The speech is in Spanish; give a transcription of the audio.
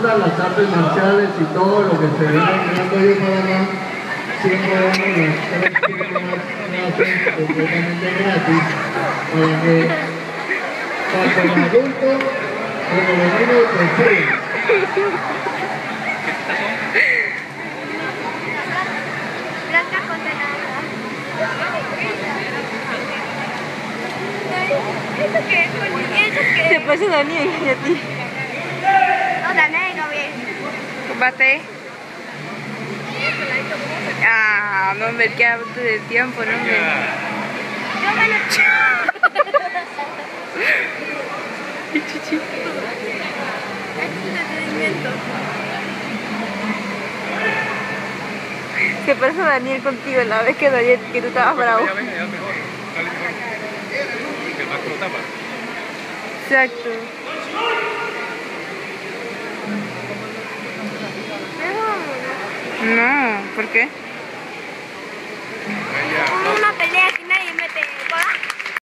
cosas, las artes marciales y todo lo que se viene creando yo para acá, siempre damos las tres clases completamente gratis para que tanto el adulto como los niños condenada. ¿Eso qué es? ¿Eso qué Te es? parece Daniel y a ti. No, Daniel, no bien. Bate. Ah, no me queda antes de tiempo, no me. Yo me lo... Chichi. Es un entretenimiento. Se parece Daniel contigo la vez que Daniel, que tú estabas bravo. Ya No, ¿por qué?